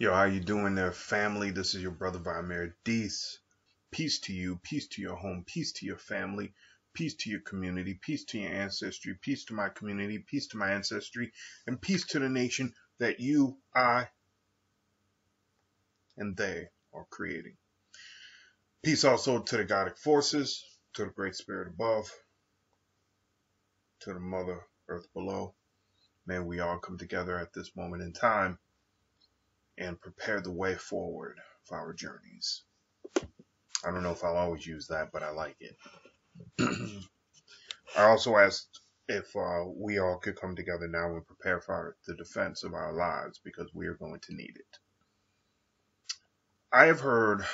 Yo, how you doing there, family? This is your brother Vphiamer Adis. Peace to you, peace to your home, peace to your family, peace to your community, peace to your ancestry, peace to my community, peace to my ancestry, and peace to the nation that you, I, and they are creating. Peace also to the Godic forces, to the Great Spirit above, to the Mother Earth below. May we all come together at this moment in time and prepare the way forward for our journeys. I don't know if I'll always use that, but I like it. I also asked if uh, we all could come together now and prepare for the defense of our lives because we are going to need it. I have heard,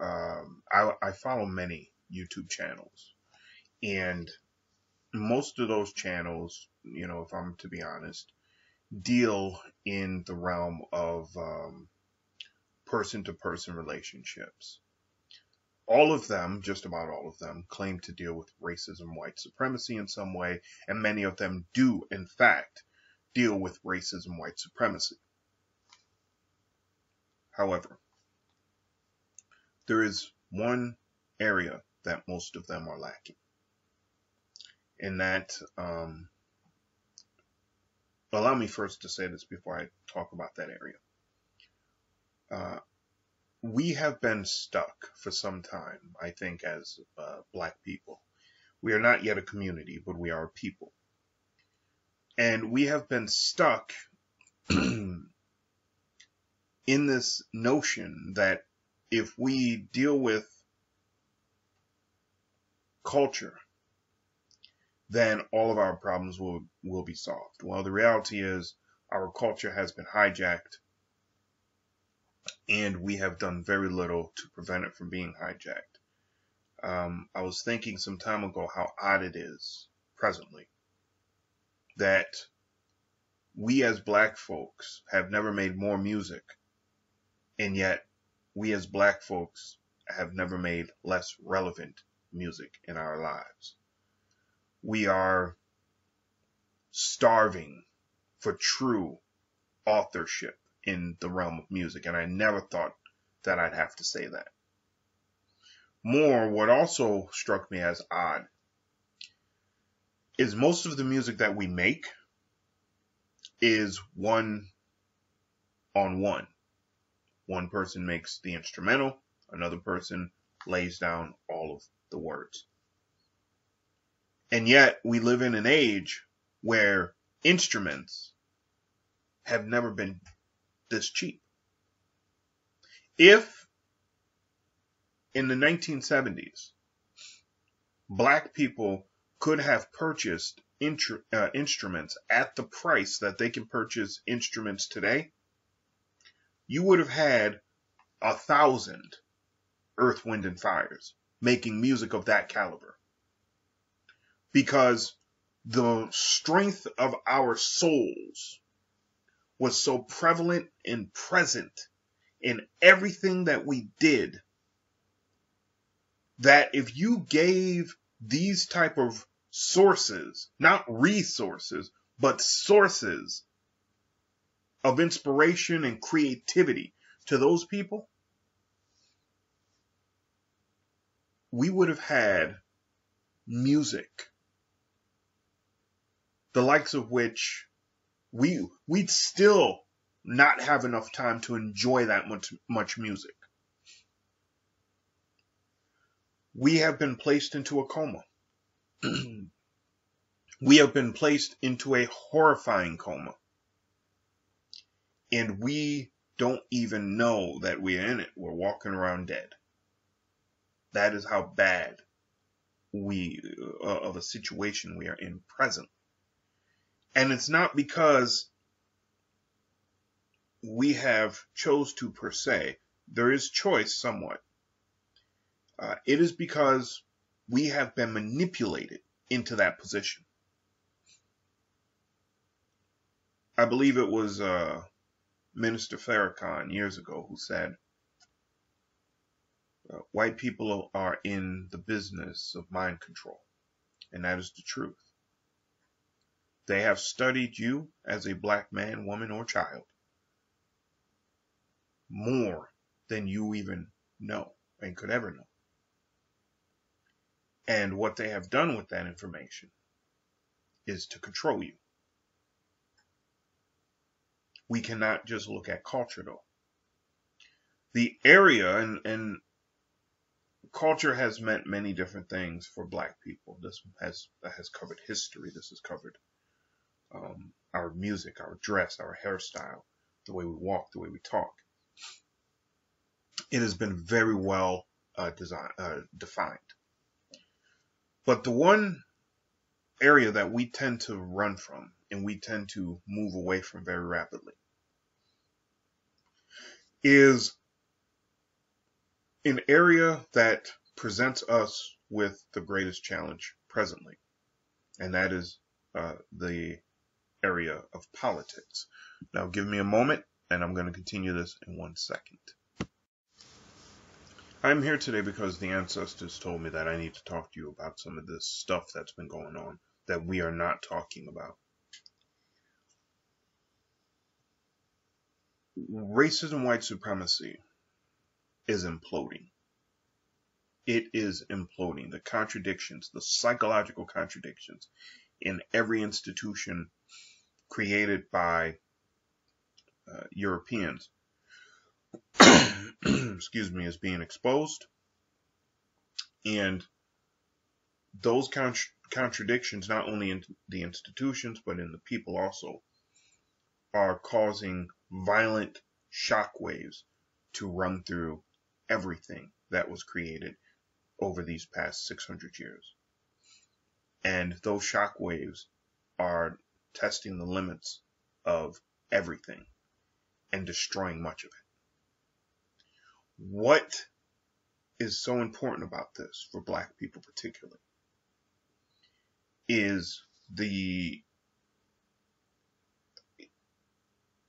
um, I, I follow many YouTube channels, and most of those channels, you know, if I'm to be honest, deal in the realm of person to person relationships. All of them, just about all of them, claim to deal with racism, white supremacy in some way, and many of them do, in fact, deal with racism, white supremacy. However, there is one area that most of them are lacking. And that um, allow me first to say this before I talk about that area. Uh, we have been stuck for some time, I think, as uh, black people. We are not yet a community, but we are a people. And we have been stuck in this notion that if we deal with culture then all of our problems will, will be solved. Well, the reality is our culture has been hijacked and we have done very little to prevent it from being hijacked. Um, I was thinking some time ago how odd it is presently that we as black folks have never made more music and yet we as black folks have never made less relevant music in our lives we are starving for true authorship in the realm of music. And I never thought that I'd have to say that. More, what also struck me as odd is most of the music that we make is one on one. One person makes the instrumental, another person lays down all of the words. And yet we live in an age where instruments have never been this cheap. If in the 1970s, black people could have purchased uh, instruments at the price that they can purchase instruments today, you would have had a thousand Earth, Wind, and Fires making music of that caliber because the strength of our souls was so prevalent and present in everything that we did that if you gave these type of sources, not resources, but sources of inspiration and creativity to those people, we would have had music the likes of which we we'd still not have enough time to enjoy that much much music. We have been placed into a coma. we have been placed into a horrifying coma. And we don't even know that we're in it. We're walking around dead. That is how bad we uh, of a situation we are in presently. And it's not because we have chose to per se. There is choice somewhat. Uh, it is because we have been manipulated into that position. I believe it was uh, Minister Farrakhan years ago who said, uh, white people are in the business of mind control. And that is the truth. They have studied you as a black man, woman, or child. more than you even know and could ever know. And what they have done with that information is to control you. We cannot just look at culture though. The area and, and culture has meant many different things for black people. This has has covered history. This has covered um, our music, our dress, our hairstyle, the way we walk, the way we talk. It has been very well uh, design, uh, defined. But the one area that we tend to run from and we tend to move away from very rapidly is an area that presents us with the greatest challenge presently, and that is uh, the area of politics. Now, give me a moment, and I'm going to continue this in one second. I'm here today because the ancestors told me that I need to talk to you about some of this stuff that's been going on that we are not talking about. Racism, white supremacy is imploding. It is imploding. The contradictions, the psychological contradictions in every institution created by uh, Europeans, excuse me, is being exposed. And those contra- contradictions, not only in the institutions, but in the people also, are causing violent shockwaves to run through everything that was created over these past 600 years. And those shock waves are testing the limits of everything and destroying much of it. What is so important about this for black people particularly is the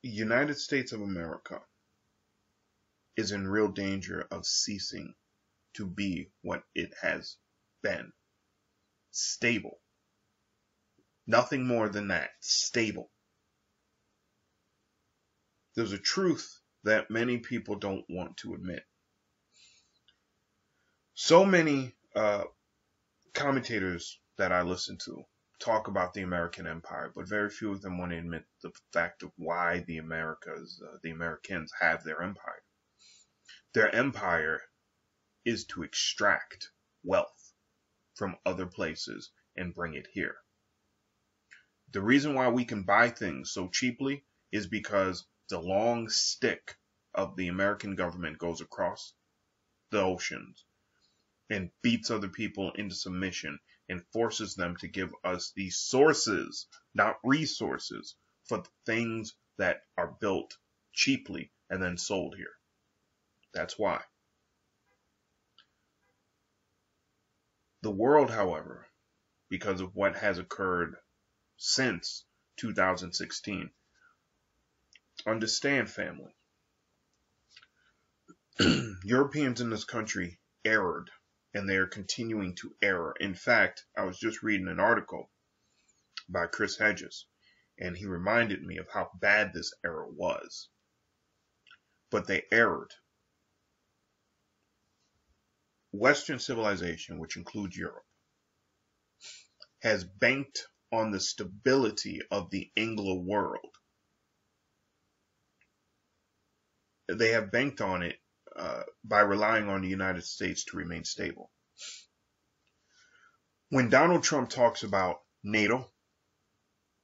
United States of America is in real danger of ceasing to be what it has been stable. Nothing more than that. Stable. There's a truth that many people don't want to admit. So many uh, commentators that I listen to talk about the American empire, but very few of them want to admit the fact of why the Americas, uh, the Americans have their empire. Their empire is to extract wealth from other places and bring it here. The reason why we can buy things so cheaply is because the long stick of the American government goes across the oceans and beats other people into submission and forces them to give us these sources, not resources, for the things that are built cheaply and then sold here. That's why. The world, however, because of what has occurred since 2016, understand family. Europeans in this country erred and they are continuing to err. In fact, I was just reading an article by Chris Hedges, and he reminded me of how bad this error was. But they erred. Western civilization, which includes Europe, has banked on the stability of the Anglo world. They have banked on it uh, by relying on the United States to remain stable. When Donald Trump talks about NATO,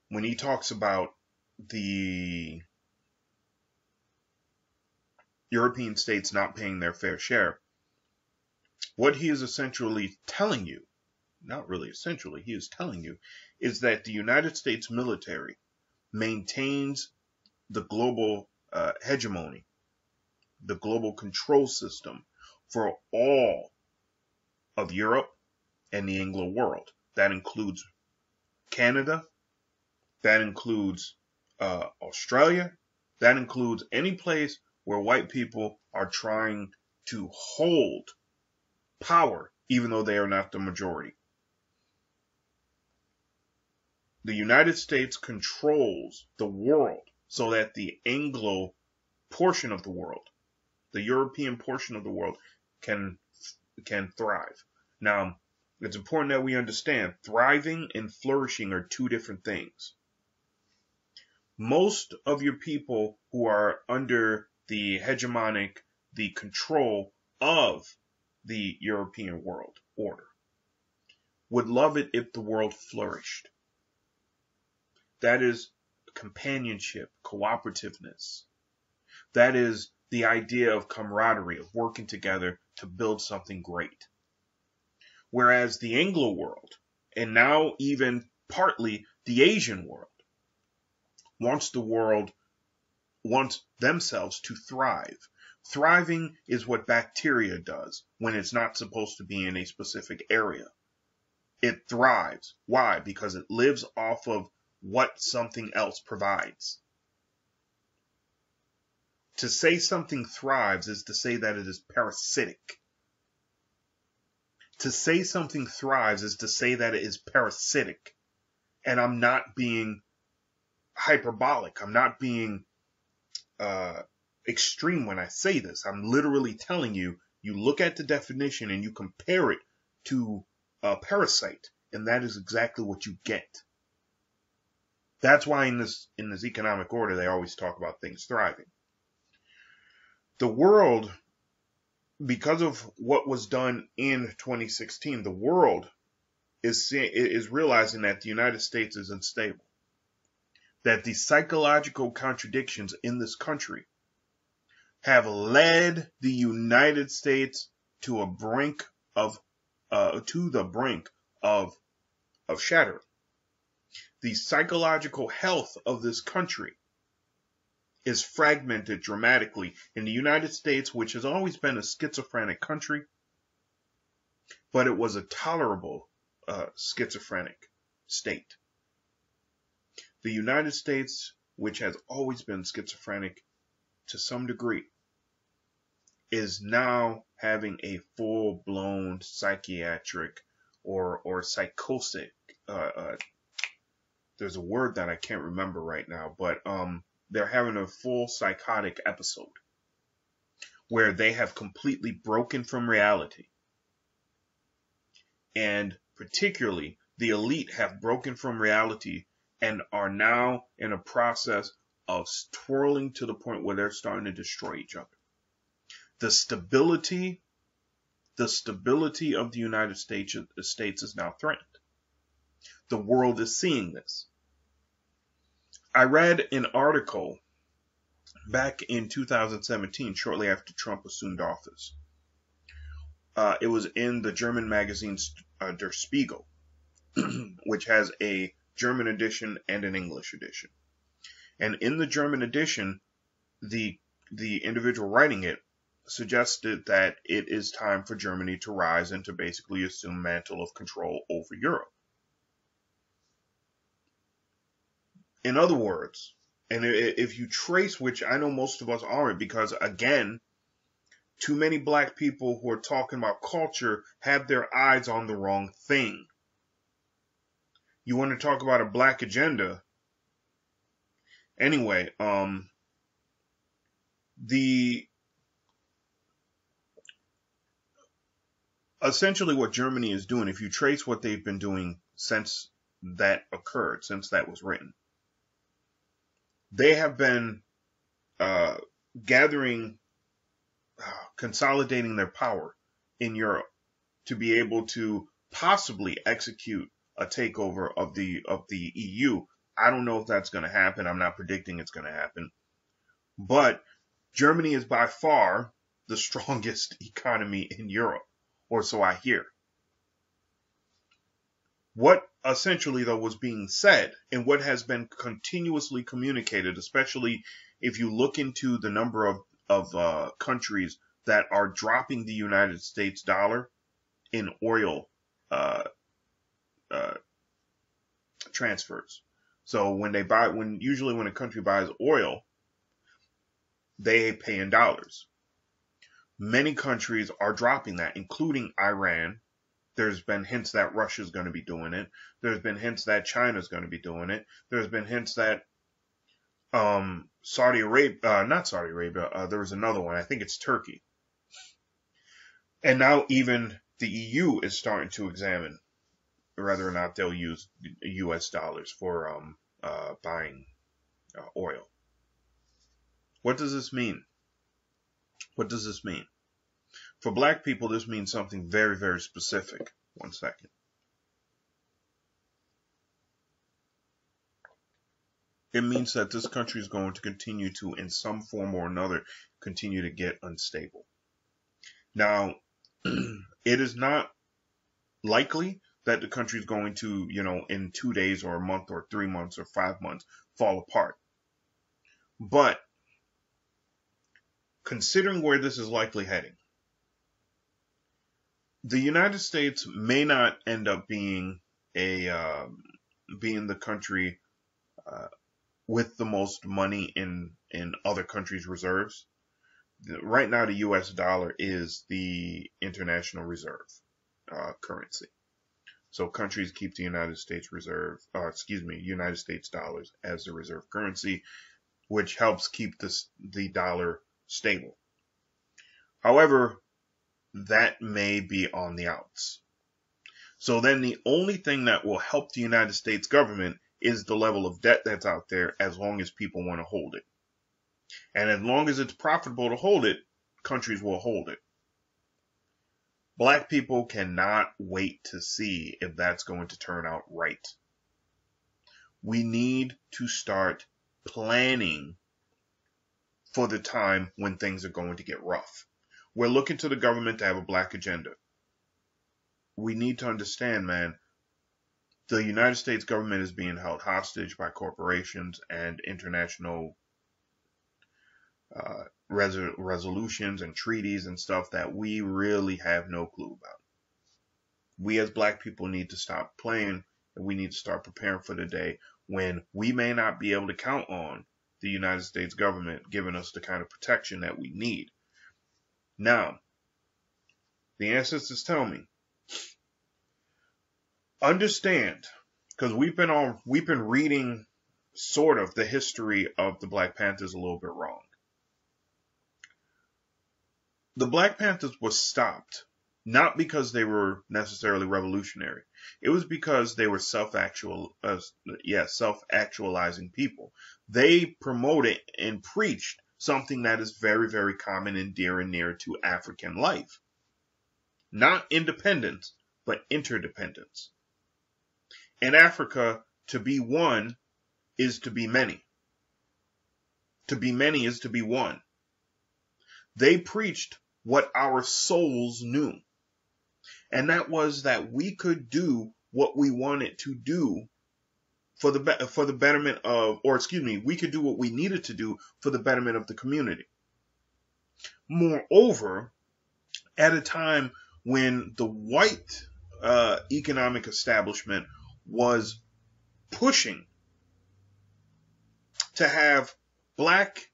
when he talks about the European states not paying their fair share, what he is essentially telling you, not really essentially, he is telling you, is that the United States military maintains the global uh, hegemony the global control system for all of Europe and the Anglo world. That includes Canada, that includes uh, Australia, that includes any place where white people are trying to hold power, even though they are not the majority. The United States controls the world so that the Anglo portion of the world the European portion of the world can can thrive. Now, it's important that we understand thriving and flourishing are two different things. Most of your people who are under the hegemonic, the control of the European world order would love it if the world flourished. That is companionship, cooperativeness. That is the idea of camaraderie, of working together to build something great. Whereas the Anglo world, and now even partly the Asian world, wants the world, wants themselves to thrive. Thriving is what bacteria does when it's not supposed to be in a specific area. It thrives. Why? Because it lives off of what something else provides. To say something thrives is to say that it is parasitic. To say something thrives is to say that it is parasitic. And I'm not being hyperbolic. I'm not being uh, extreme when I say this. I'm literally telling you, you look at the definition and you compare it to a parasite, and that is exactly what you get. That's why in this in this economic order they always talk about things thriving. The world, because of what was done in 2016, the world is is realizing that the United States is unstable. That the psychological contradictions in this country have led the United States to a brink of uh, to the brink of of shattering the psychological health of this country is fragmented dramatically in the United States, which has always been a schizophrenic country, but it was a tolerable uh, schizophrenic state. The United States, which has always been schizophrenic to some degree, is now having a full blown psychiatric or or psychotic uh, uh, there's a word that I can't remember right now, but um, they're having a full psychotic episode where they have completely broken from reality. And particularly, the elite have broken from reality and are now in a process of twirling to the point where they're starting to destroy each other. The stability, the stability of the United States, States is now threatened. The world is seeing this. I read an article back in 2017, shortly after Trump assumed office. Uh, it was in the German magazine uh, Der Spiegel, which has a German edition and an English edition. And in the German edition, the the individual writing it suggested that it is time for Germany to rise and to basically assume mantle of control over Europe. In other words, and if you trace, which I know most of us aren't, because again, too many black people who are talking about culture have their eyes on the wrong thing. You want to talk about a black agenda? Anyway, um, the essentially what Germany is doing, if you trace what they've been doing since that occurred, since that was written, they have been uh, gathering, uh, consolidating their power in Europe to be able to possibly execute a takeover of the of the EU. I don't know if that's going to happen. I'm not predicting it's going to happen. But Germany is by far the strongest economy in Europe, or so I hear. What essentially though was being said and what has been continuously communicated, especially if you look into the number of, of uh, countries that are dropping the United States dollar in oil uh, uh, transfers. So when they buy, when usually when a country buys oil, they pay in dollars. Many countries are dropping that, including Iran, there's been hints that Russia's going to be doing it. There's been hints that China's going to be doing it. There's been hints that um, Saudi Arabia, uh, not Saudi Arabia, uh, there was another one. I think it's Turkey. And now even the EU is starting to examine whether or not they'll use U.S. dollars for um, uh, buying uh, oil. What does this mean? What does this mean? For black people, this means something very, very specific. One second. It means that this country is going to continue to, in some form or another, continue to get unstable. Now, it is not likely that the country is going to, you know, in two days or a month or three months or five months fall apart. But considering where this is likely heading, the United States may not end up being a uh, being the country uh, with the most money in in other countries' reserves. Right now, the U.S. dollar is the international reserve uh, currency. So countries keep the United States reserve, uh, excuse me, United States dollars as the reserve currency, which helps keep this, the dollar stable. However, that may be on the outs. So then the only thing that will help the United States government is the level of debt that's out there as long as people want to hold it. And as long as it's profitable to hold it, countries will hold it. Black people cannot wait to see if that's going to turn out right. We need to start planning for the time when things are going to get rough. We're looking to the government to have a black agenda. We need to understand, man, the United States government is being held hostage by corporations and international uh, res- resolutions and treaties and stuff that we really have no clue about. We as black people need to stop playing and we need to start preparing for the day when we may not be able to count on the United States government giving us the kind of protection that we need. Now, the ancestors tell me, understand, because we've been on, we've been reading sort of the history of the Black Panthers a little bit wrong the Black Panthers was stopped not because they were necessarily revolutionary. It was because they were self-actual, uh, yeah, self-actualizing people. They promoted and preached something that is very, very common and dear and near to African life. Not independence, but interdependence. In Africa, to be one is to be many. To be many is to be one. They preached what our souls knew. And that was that we could do what we wanted to do for the for the betterment of or excuse me, we could do what we needed to do for the betterment of the community. Moreover, at a time when the white uh, economic establishment was pushing to have black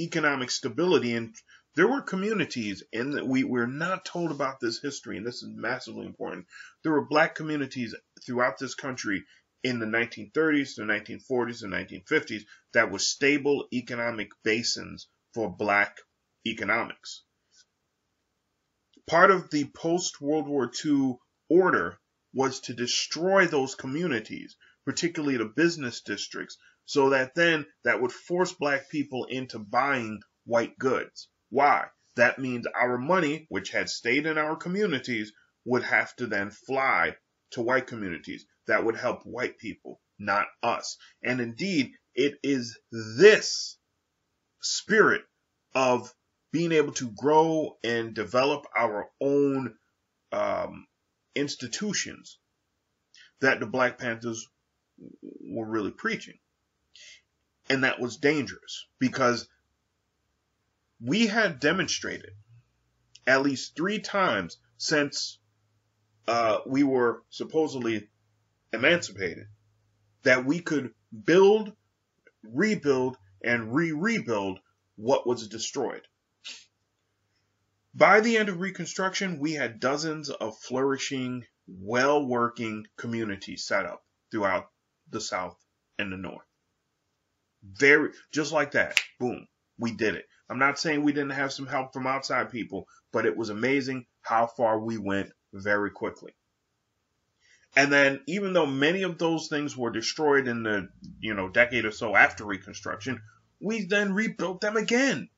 economic stability and there were communities, and we, we're not told about this history, and this is massively important. There were black communities throughout this country in the 1930s, the 1940s, and 1950s that were stable economic basins for black economics. Part of the post World War II order was to destroy those communities, particularly the business districts, so that then that would force black people into buying white goods. Why? That means our money, which had stayed in our communities, would have to then fly to white communities. That would help white people, not us. And indeed, it is this spirit of being able to grow and develop our own um, institutions that the Black Panthers were really preaching. And that was dangerous because we had demonstrated at least three times since uh, we were supposedly emancipated that we could build, rebuild, and re-rebuild what was destroyed. By the end of Reconstruction, we had dozens of flourishing, well-working communities set up throughout the South and the North. Very, just like that. Boom. We did it. I'm not saying we didn't have some help from outside people, but it was amazing how far we went very quickly. And then even though many of those things were destroyed in the, you know, decade or so after Reconstruction, we then rebuilt them again.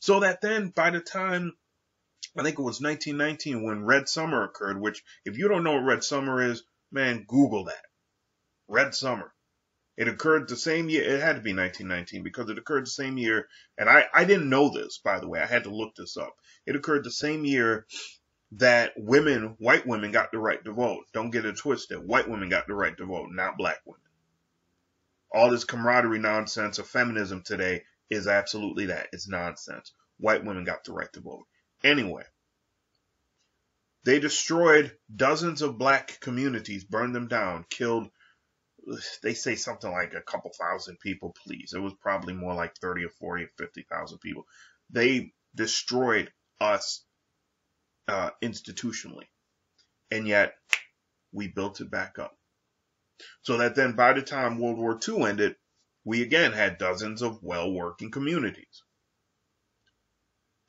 So that then by the time I think it was 1919 when Red Summer occurred, which if you don't know what Red Summer is, man, Google that. Red Summer. It occurred the same year. It had to be 1919 because it occurred the same year. And I, I didn't know this, by the way. I had to look this up. It occurred the same year that women, white women, got the right to vote. Don't get it twisted. White women got the right to vote, not black women. All this camaraderie nonsense of feminism today is absolutely that. It's nonsense. White women got the right to vote. Anyway, they destroyed dozens of black communities, burned them down, killed, they say something like a couple thousand people, please. It was probably more like 30 or 40 or 50,000 people. They destroyed us uh, institutionally. And yet we built it back up. So that then by the time World War II ended, we again had dozens of well working communities.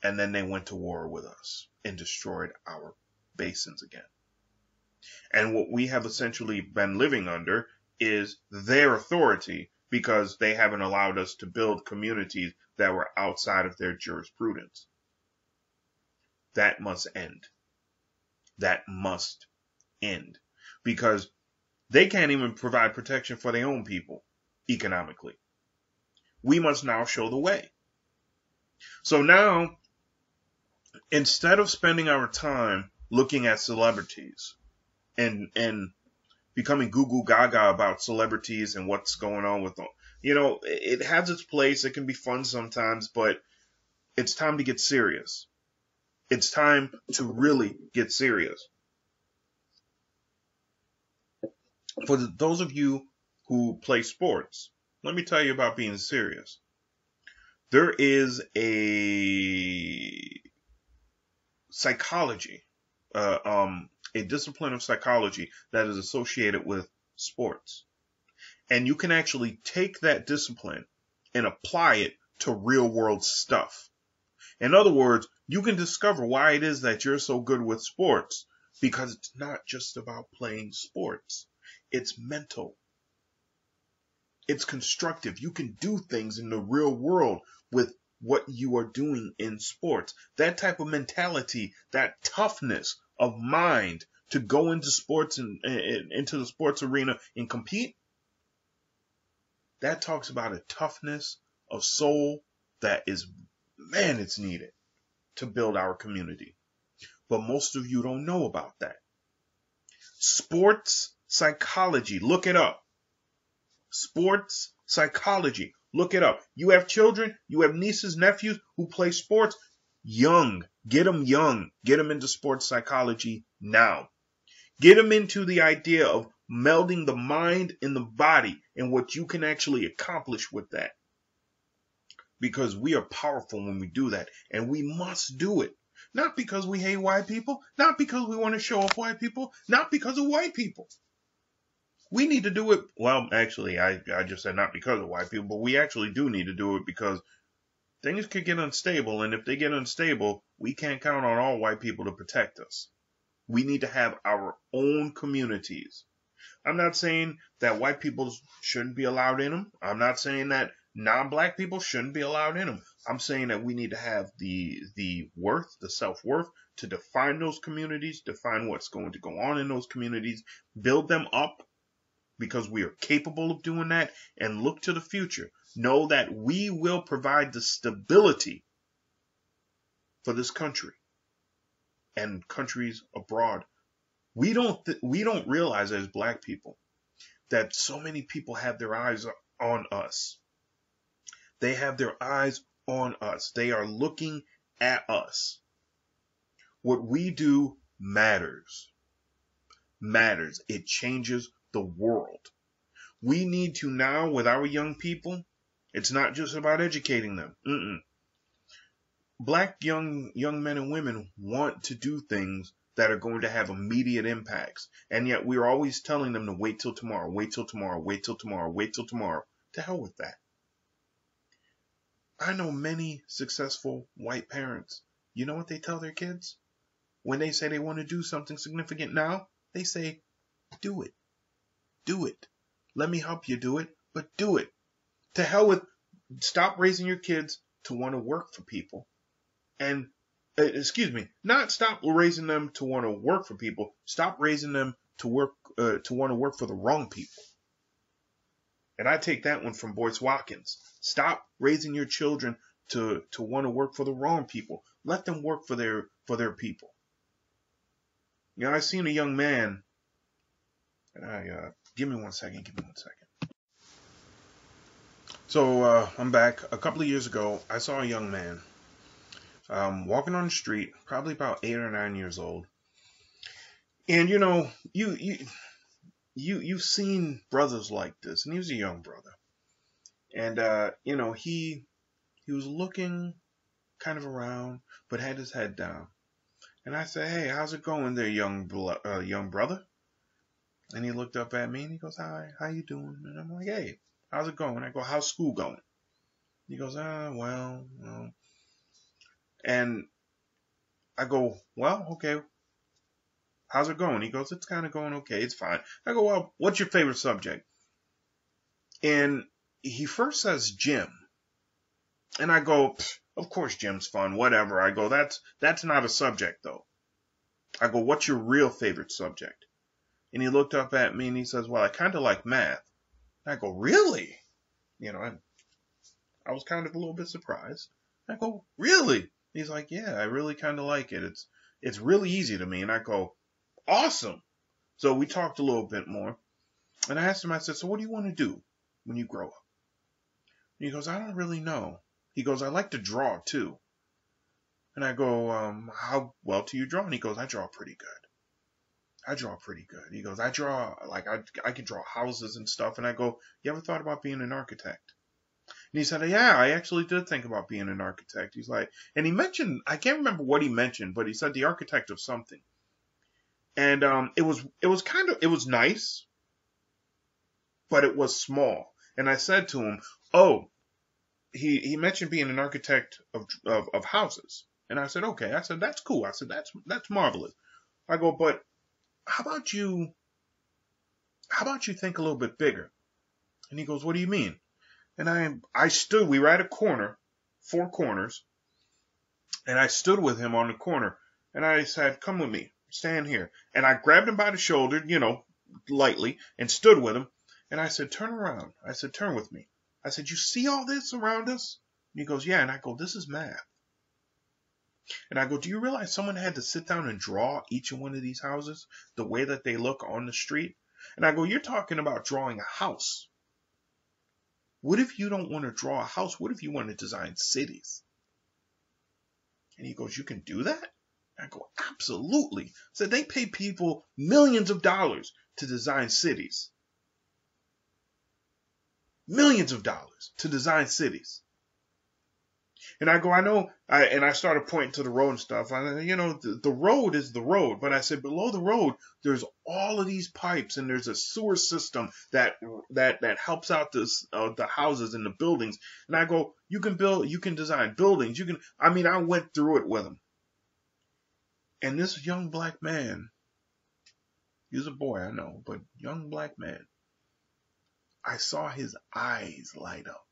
And then they went to war with us and destroyed our basins again. And what we have essentially been living under is their authority because they haven't allowed us to build communities that were outside of their jurisprudence. That must end. That must end because they can't even provide protection for their own people economically. We must now show the way. So now, instead of spending our time looking at celebrities and, and becoming goo goo gaga about celebrities and what's going on with them, you know, it has its place. It can be fun sometimes, but it's time to get serious. It's time to really get serious. For those of you who play sports, let me tell you about being serious. There is a psychology, uh, um, a discipline of psychology that is associated with sports. And you can actually take that discipline and apply it to real world stuff. In other words, you can discover why it is that you're so good with sports because it's not just about playing sports. It's mental. It's constructive. You can do things in the real world with what you are doing in sports. That type of mentality, that toughness of mind to go into sports and, and into the sports arena and compete. That talks about a toughness of soul that is, man, it's needed to build our community. But most of you don't know about that. Sports psychology, look it up. Sports psychology, look it up. You have children, you have nieces, nephews who play sports young. Get them young. Get them into sports psychology now. Get them into the idea of melding the mind and the body and what you can actually accomplish with that because we are powerful when we do that and we must do it. Not because we hate white people, not because we want to show off white people, not because of white people. We need to do it. Well, actually, I, I just said not because of white people, but we actually do need to do it because things could get unstable. And if they get unstable, we can't count on all white people to protect us. We need to have our own communities. I'm not saying that white people shouldn't be allowed in them. I'm not saying that non-black people shouldn't be allowed in them. I'm saying that we need to have the the worth, the self-worth to define those communities, define what's going to go on in those communities, build them up because we are capable of doing that and look to the future. Know that we will provide the stability for this country and countries abroad. We don't th- we don't realize as black people that so many people have their eyes on us they have their eyes on us. They are looking at us. What we do matters. Matters. It changes the world. We need to now, with our young people, it's not just about educating them. Mm-mm. Black young young men and women want to do things that are going to have immediate impacts, and yet we're always telling them to wait till tomorrow, wait till tomorrow, wait till tomorrow, wait till tomorrow. To hell with that. I know many successful white parents. You know what they tell their kids? When they say they want to do something significant now, they say, do it. Do it. Let me help you do it, but do it. To hell with, stop raising your kids to want to work for people. And, uh, excuse me, not stop raising them to want to work for people. Stop raising them to work, uh, to want to work for the wrong people. And I take that one from Boyce Watkins. Stop raising your children to, to want to work for the wrong people. Let them work for their, for their people. You know, I seen a young man, and I, uh, give me one second, give me one second. So, uh, I'm back. A couple of years ago, I saw a young man, um, walking on the street, probably about eight or nine years old. And you know, you, you, you you've seen brothers like this, and he was a young brother, and uh, you know he he was looking kind of around, but had his head down. And I said, "Hey, how's it going there, young uh, young brother?" And he looked up at me and he goes, "Hi, how you doing?" And I'm like, "Hey, how's it going?" I go, "How's school going?" He goes, "Ah, well, well." And I go, "Well, okay. How's it going? He goes, it's kind of going okay. It's fine. I go, well, what's your favorite subject? And he first says gym. And I go, of course gym's fun, whatever. I go, that's, that's not a subject though. I go, what's your real favorite subject? And he looked up at me and he says, well, I kind of like math. I go, really? You know, I, I was kind of a little bit surprised. I go, really? He's like, yeah, I really kind of like it. It's, it's really easy to me. And I go, awesome. So we talked a little bit more. And I asked him, I said, so what do you want to do when you grow up? And he goes, I don't really know. He goes, I like to draw too. And I go, um, how well do you draw? And he goes, I draw pretty good. I draw pretty good. He goes, I draw, like, I, I can draw houses and stuff. And I go, you ever thought about being an architect? And he said, yeah, I actually did think about being an architect. He's like, and he mentioned, I can't remember what he mentioned, but he said the architect of something and um, it was it was kind of it was nice, but it was small. And I said to him, "Oh, he he mentioned being an architect of of, of houses." And I said, "Okay." I said, "That's cool." I said, "That's that's marvelous." I go, "But how about you? How about you think a little bit bigger?" And he goes, "What do you mean?" And I I stood. We were at a corner, four corners, and I stood with him on the corner, and I said, "Come with me." Stand here. And I grabbed him by the shoulder, you know, lightly, and stood with him. And I said, turn around. I said, turn with me. I said, you see all this around us? And he goes, yeah. And I go, this is math. And I go, do you realize someone had to sit down and draw each one of these houses the way that they look on the street? And I go, you're talking about drawing a house. What if you don't want to draw a house? What if you want to design cities? And he goes, you can do that? I go, absolutely. So they pay people millions of dollars to design cities. Millions of dollars to design cities. And I go, I know, I, and I started pointing to the road and stuff. I, you know, the, the road is the road, but I said below the road, there's all of these pipes, and there's a sewer system that that that helps out this uh, the houses and the buildings. And I go, you can build, you can design buildings, you can. I mean, I went through it with them. And this young black man, he's a boy, I know, but young black man, I saw his eyes light up.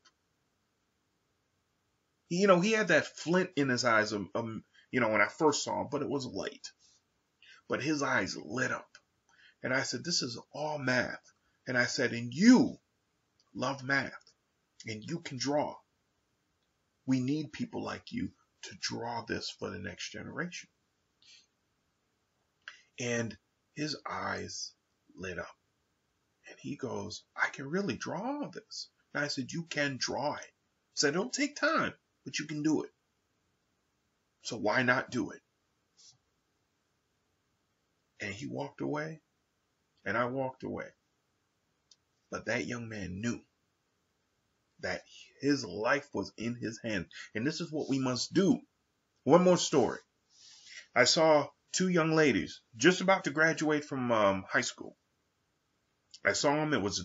You know, he had that flint in his eyes, um, um, you know, when I first saw him, but it was light. But his eyes lit up. And I said, this is all math. And I said, and you love math and you can draw. We need people like you to draw this for the next generation and his eyes lit up. And he goes, I can really draw all this. And I said, You can draw it. I said, It'll take time, but you can do it. So why not do it? And he walked away, and I walked away. But that young man knew that his life was in his hands. And this is what we must do. One more story. I saw two young ladies just about to graduate from um, high school. I saw him. It was a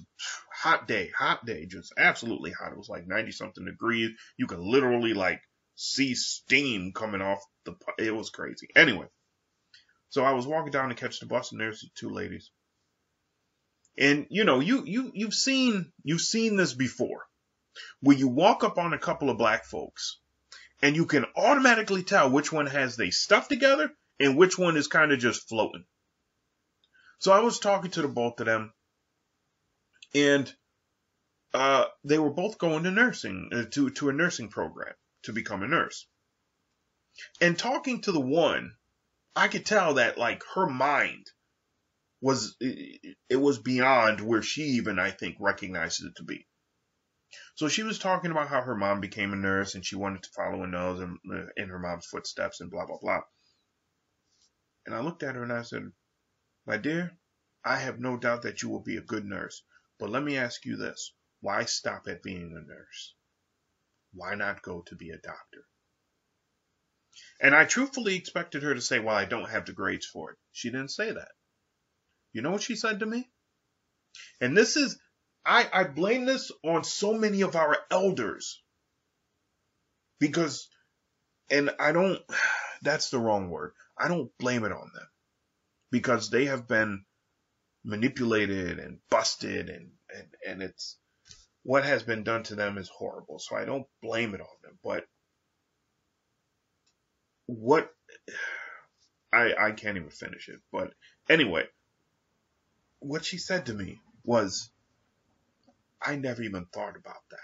hot day, hot day, just absolutely hot. It was like 90 something degrees. You could literally like see steam coming off the, it was crazy. Anyway, so I was walking down to catch the bus and there's two ladies. And you know, you, you, you've seen, you've seen this before where you walk up on a couple of black folks and you can automatically tell which one has their stuff together and which one is kind of just floating. So I was talking to the both of them and uh, they were both going to nursing uh, to to a nursing program to become a nurse. And talking to the one, I could tell that like her mind was it, it was beyond where she even I think recognizes it to be. So she was talking about how her mom became a nurse and she wanted to follow in those and in her mom's footsteps and blah blah blah. And I looked at her and I said, "My dear, I have no doubt that you will be a good nurse. But let me ask you this. Why stop at being a nurse? Why not go to be a doctor? And I truthfully expected her to say, well, I don't have the grades for it. She didn't say that. You know what she said to me? And this is, I, I blame this on so many of our elders because, and I don't, that's the wrong word. I don't blame it on them because they have been manipulated and busted and, and, and it's what has been done to them is horrible. So I don't blame it on them, but what I I can't even finish it. But anyway, what she said to me was I never even thought about that.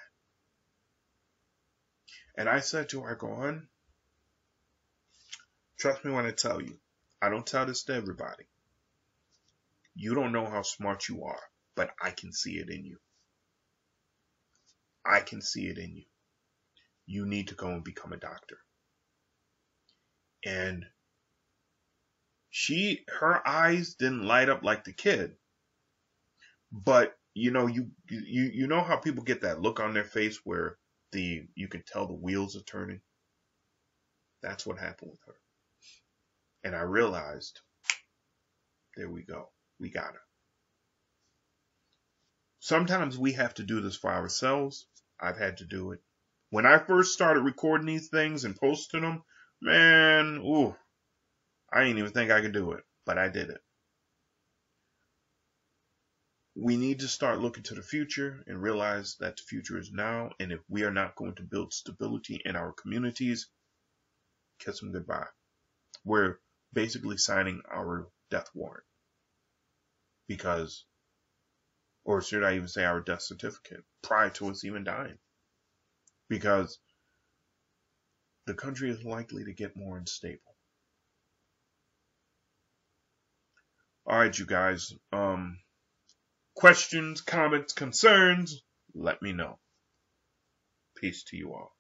And I said to her, go on. Trust me when I tell you. I don't tell this to everybody. You don't know how smart you are, but I can see it in you. I can see it in you. You need to go and become a doctor. And she, her eyes didn't light up like the kid, but you know, you, you, you know how people get that look on their face where the, you can tell the wheels are turning. That's what happened with her. And I realized, there we go. We got it. Sometimes we have to do this for ourselves. I've had to do it. When I first started recording these things and posting them, man, ooh, I didn't even think I could do it, but I did it. We need to start looking to the future and realize that the future is now. And if we are not going to build stability in our communities, kiss them goodbye. We're basically signing our death warrant because, or should I even say our death certificate prior to us even dying? Because the country is likely to get more unstable. All right, you guys. Um, questions, comments, concerns, let me know. Peace to you all.